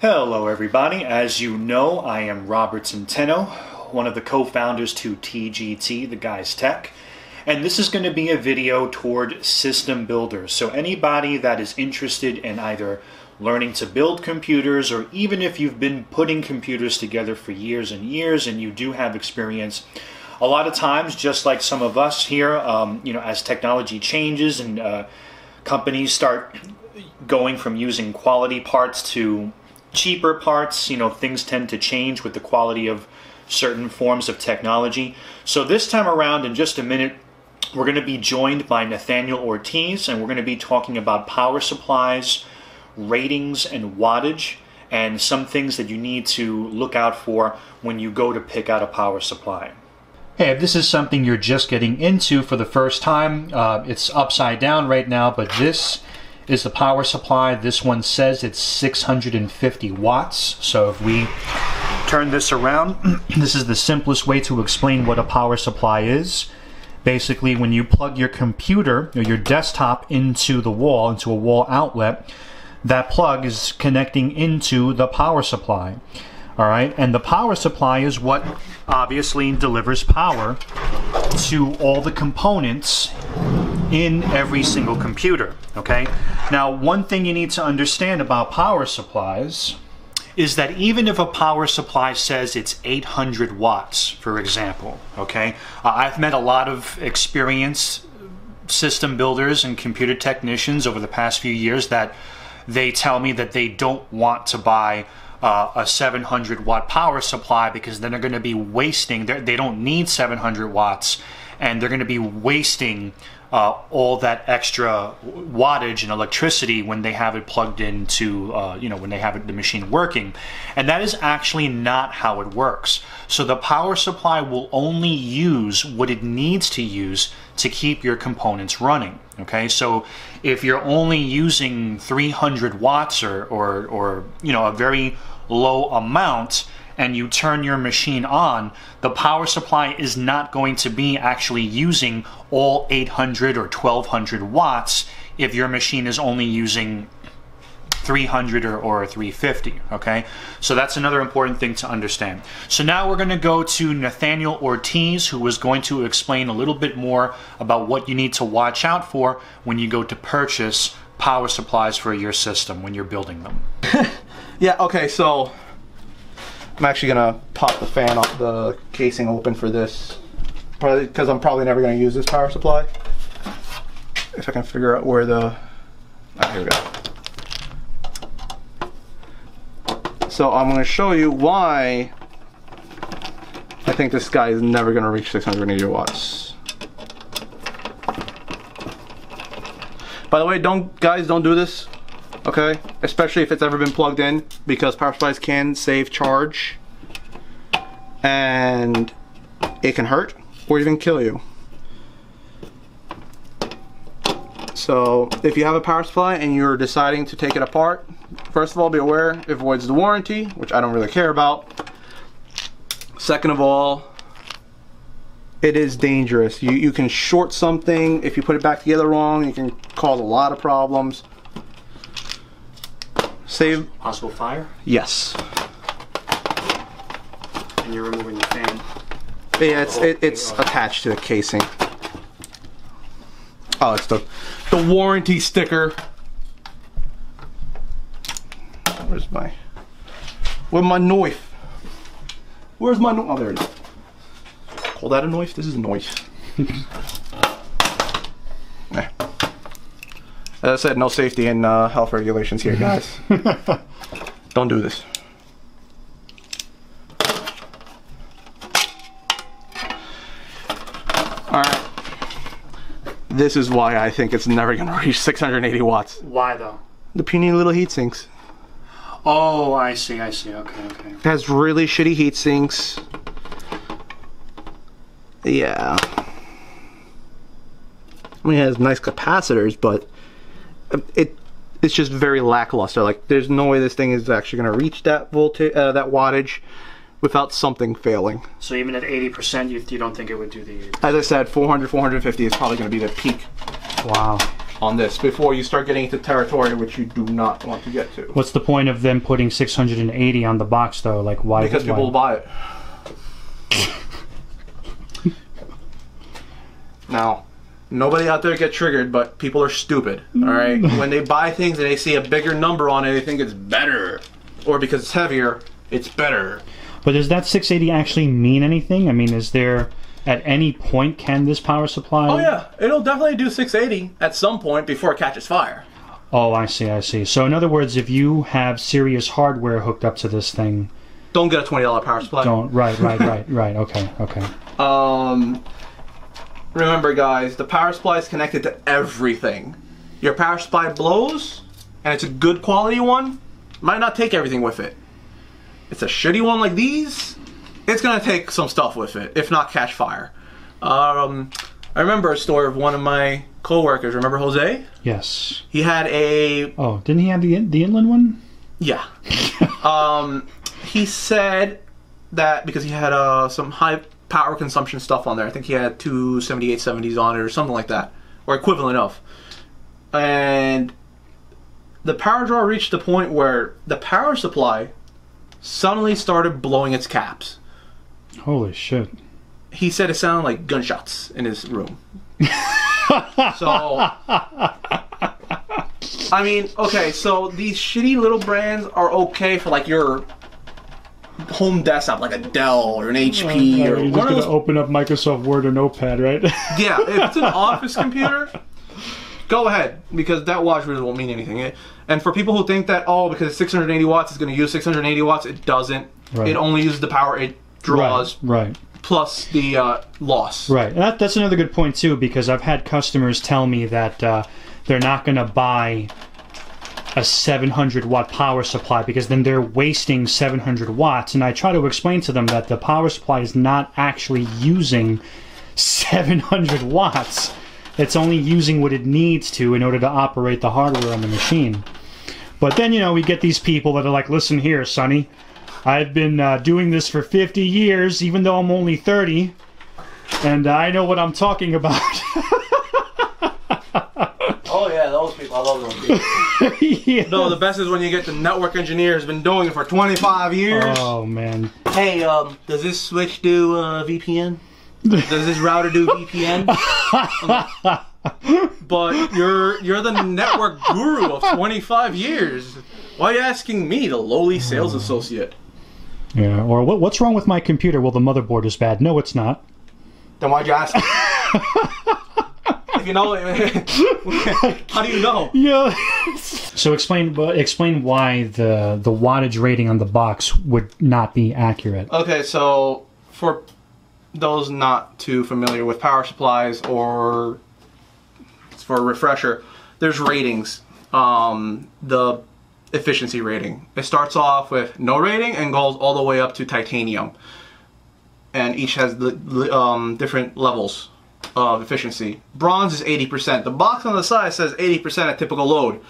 Hello everybody, as you know I am Robert Centeno, one of the co-founders to TGT, the Guys Tech, and this is going to be a video toward system builders. So anybody that is interested in either learning to build computers or even if you've been putting computers together for years and years and you do have experience, a lot of times just like some of us here, um, you know, as technology changes and uh, companies start going from using quality parts to cheaper parts, you know, things tend to change with the quality of certain forms of technology. So this time around, in just a minute, we're going to be joined by Nathaniel Ortiz, and we're going to be talking about power supplies, ratings, and wattage, and some things that you need to look out for when you go to pick out a power supply. Hey, if this is something you're just getting into for the first time, uh, it's upside down right now, but this is the power supply. This one says it's 650 watts. So if we turn this around, this is the simplest way to explain what a power supply is. Basically, when you plug your computer or your desktop into the wall, into a wall outlet, that plug is connecting into the power supply. All right, and the power supply is what obviously delivers power to all the components in every single computer, okay? Now, one thing you need to understand about power supplies is that even if a power supply says it's 800 watts, for example, okay? Uh, I've met a lot of experienced system builders and computer technicians over the past few years that they tell me that they don't want to buy uh, a 700 watt power supply because then they're going to be wasting, they don't need 700 watts and they're going to be wasting uh, all that extra wattage and electricity when they have it plugged into, uh, you know, when they have it, the machine working. And that is actually not how it works. So the power supply will only use what it needs to use to keep your components running. Okay, so if you're only using 300 watts or, or, or you know, a very low amount, and you turn your machine on, the power supply is not going to be actually using all 800 or 1200 watts if your machine is only using 300 or, or 350, okay? So that's another important thing to understand. So now we're gonna go to Nathaniel Ortiz, who is going to explain a little bit more about what you need to watch out for when you go to purchase power supplies for your system when you're building them. yeah, okay, so I'm actually gonna pop the fan off the casing open for this, probably because I'm probably never gonna use this power supply. If I can figure out where the, oh, here we go. So I'm gonna show you why I think this guy is never gonna reach 680 watts. By the way, don't guys don't do this okay? Especially if it's ever been plugged in because power supplies can save charge and it can hurt or even kill you. So if you have a power supply and you're deciding to take it apart, first of all be aware it voids the warranty, which I don't really care about. Second of all, it is dangerous. You, you can short something if you put it back together wrong, you can cause a lot of problems. Save. Possible fire? Yes. And you're removing the fan? Yeah, it's, it, it's attached to the casing. Oh, it's the, the warranty sticker. Where's my, where's my knife? Where's my knife? Oh, there it is. Call that a knife? This is a knife. As I said, no safety and uh, health regulations here, guys. Don't do this. Alright. This is why I think it's never going to reach 680 watts. Why though? The puny little heat sinks. Oh, I see, I see. Okay, okay. It has really shitty heat sinks. Yeah. I mean, it has nice capacitors, but it it's just very lackluster. Like there's no way this thing is actually going to reach that voltage, uh, that wattage, without something failing. So even at 80%, you, you don't think it would do the... As I said, 400, 450 is probably going to be the peak. Wow. on this before you start getting into territory which you do not want to get to. What's the point of them putting 680 on the box though? Like why? Because people will buy it. now, nobody out there get triggered, but people are stupid. All right, when they buy things and they see a bigger number on it, they think it's better, or because it's heavier, it's better. But does that 680 actually mean anything? I mean, is there at any point can this power supply? Oh yeah, it'll definitely do 680 at some point before it catches fire. Oh, I see, I see. So in other words, if you have serious hardware hooked up to this thing, Don't get a twenty dollar power supply. don't. Right, right, right, right. Okay, okay. Um, remember, guys, the power supply is connected to everything. Your power supply blows, and it's a good quality one. Might not take everything with it. It's a shitty one like these. It's gonna take some stuff with it, if not catch fire. Um, I remember a story of one of my coworkers. Remember Jose? Yes. He had a Oh, didn't he have the in- the inland one? yeah. um, he said that because he had uh, some high power consumption stuff on there. I think he had two 7870s on it or something like that, or equivalent of. And the power draw reached the point where the power supply suddenly started blowing its caps. Holy shit. He said it sounded like gunshots in his room. so, I mean, okay, so these shitty little brands are okay for like your home desktop, like a Dell or an HP or You're just one of gonna those. open up Microsoft Word or Notepad, right? Yeah, if it's an office computer, go ahead because that watch really won't mean anything. It- And for people who think that oh, because it's 680 watts, it's going to use 680 watts, it doesn't. Right. It only uses the power it draws right, right. plus the uh, loss. Right. And That, that's another good point too, because I've had customers tell me that uh, they're not going to buy a 700 watt power supply because then they're wasting 700 watts. And I try to explain to them that the power supply is not actually using 700 watts. It's only using what it needs to in order to operate the hardware on the machine. But then, you know, we get these people that are like, listen here, Sonny, I've been uh, doing this for 50 years, even though I'm only 30 and I know what I'm talking about. Oh yeah, those people. I love those people. Yeah. no, the best is when you get the network engineer who's been doing it for 25 years. Oh man. Hey, um, does this switch do uh, VPN? Does this router do VPN? but you're you're the network guru of 25 years. Why are you asking me, the lowly sales associate? Yeah. Or what, what's wrong with my computer? Well, the motherboard is bad. No, it's not. Then why'd you ask me? if you know, how do you know? Yeah. so explain explain why the the wattage rating on the box would not be accurate. Okay, so for those not too familiar with power supplies or for a refresher, there's ratings. Um, the efficiency rating. It starts off with no rating and goes all the way up to titanium. And each has the the, um, different levels of efficiency. Bronze is 80%. The box on the side says 80% at typical load.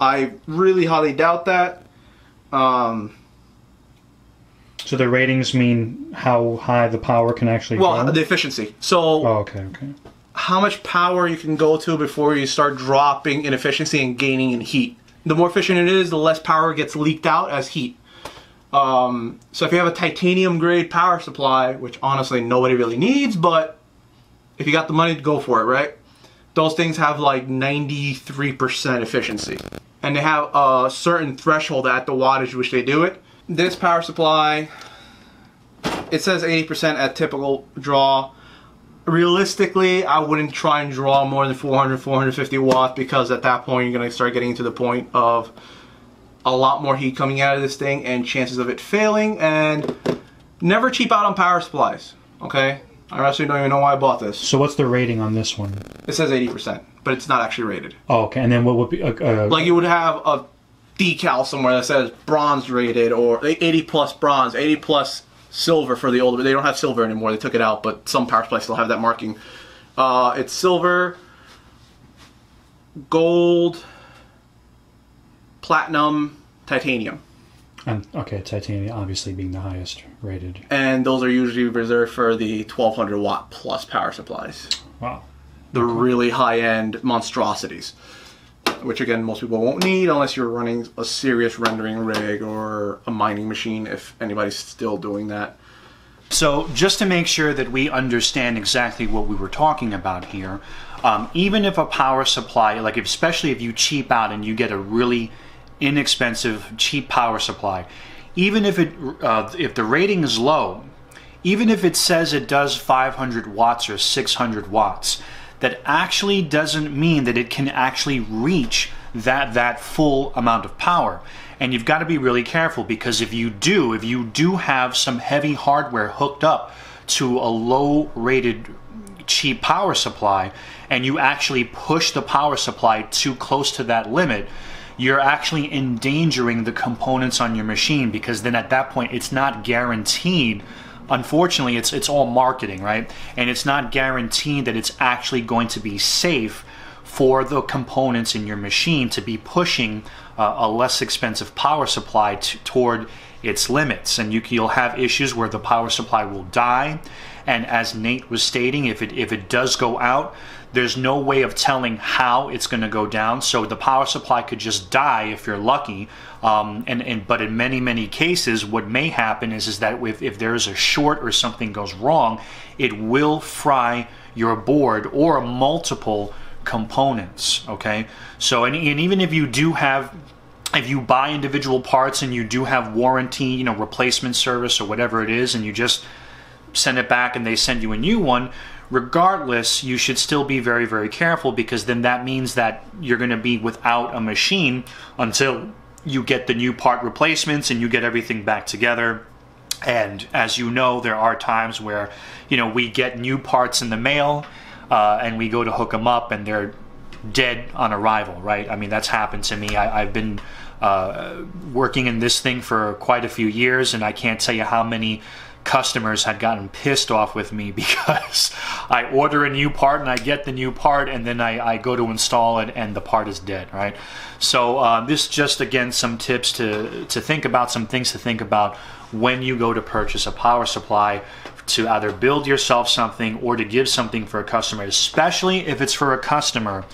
I really highly doubt that. Um, So the ratings mean how high the power can actually well, go. the efficiency. So oh, okay, okay. how much power you can go to before you start dropping in efficiency and gaining in heat. The more efficient it is, the less power gets leaked out as heat. Um, so if you have a titanium grade power supply, which honestly nobody really needs, but if you got the money to go for it, right? Those things have like 93% efficiency. And they have a certain threshold at the wattage which they do it. This power supply, it says 80% at typical draw realistically, I wouldn't try and draw more than 400, 450 watts because at that point you're going to start getting to the point of a lot more heat coming out of this thing and chances of it failing. And never cheap out on power supplies. Okay, I actually don't even know why I bought this. So what's the rating on this one? It says 80%, but it's not actually rated. Oh, okay. And then what would be uh, uh, Like you would have a decal somewhere that says bronze rated or 80 plus bronze, 80 plus silver for the older. They don't have silver anymore. They took it out, but some power supplies still have that marking. Uh, it's silver, gold, platinum, titanium, and, okay, titanium obviously being the highest rated. and those are usually reserved for the 1200 watt plus power supplies. Wow. the really high-end monstrosities. Which again, most people won't need unless you're running a serious rendering rig or a mining machine, if anybody's still doing that. So, just to make sure that we understand exactly what we were talking about here, um, even if a power supply, like especially if you cheap out and you get a really inexpensive, cheap power supply, even if it uh, if the rating is low, even if it says it does 500 watts or 600 watts, that actually doesn't mean that it can actually reach that that full amount of power. And you've got to be really careful because if you do, if you do have some heavy hardware hooked up to a low rated cheap power supply and you actually push the power supply too close to that limit, you're actually endangering the components on your machine because then at that point it's not guaranteed unfortunately it's it's all marketing right? And it's not guaranteed that it's actually going to be safe for the components in your machine to be pushing uh, a less expensive power supply t- toward its limits. And you, you'll have issues where the power supply will die and as Nate was stating if it if it does go out there's no way of telling how it's going to go down. So the power supply could just die if you're lucky. Um, and, and but in many many cases, what may happen is is that if, if there is a short or something goes wrong, it will fry your board or multiple components. Okay, so and, and even if you do have if you buy individual parts and you do have warranty, you know, replacement service or whatever it is, and you just send it back and they send you a new one, regardless, you should still be very, very careful because then that means that you're going to be without a machine until you get the new part replacements and you get everything back together. And as you know, there are times where, you know, we get new parts in the mail uh, and we go to hook them up and they're dead on arrival, right? I mean, that's happened to me. I, have been uh, working in this thing for quite a few years and I can't tell you how many customers had gotten pissed off with me because I order a new part and I get the new part and then I, I go to install it and the part is dead, right? So uh, this just again some tips to to think about, some things to think about when you go to purchase a power supply to either build yourself something or to give something for a customer, especially if it's for a customer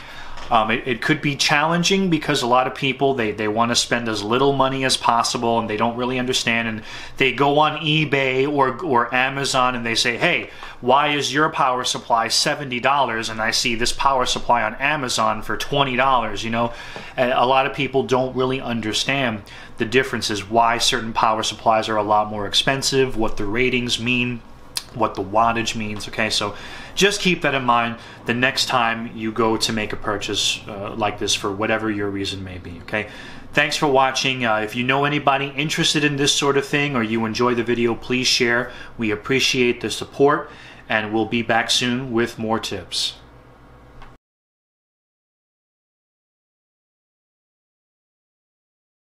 um, it, it, could be challenging because a lot of people they, they want to spend as little money as possible and they don't really understand and they go on eBay or or Amazon and they say, hey, why is your power supply seventy dollars and I see this power supply on Amazon for twenty dollars? You know, and a lot of people don't really understand the differences why certain power supplies are a lot more expensive, what the ratings mean what the wattage means. Okay, so just keep that in mind the next time you go to make a purchase uh, like this for whatever your reason may be. Okay, thanks for watching. Uh, if you know anybody interested in this sort of thing or you enjoy the video, please share. We appreciate the support, and we'll be back soon with more tips.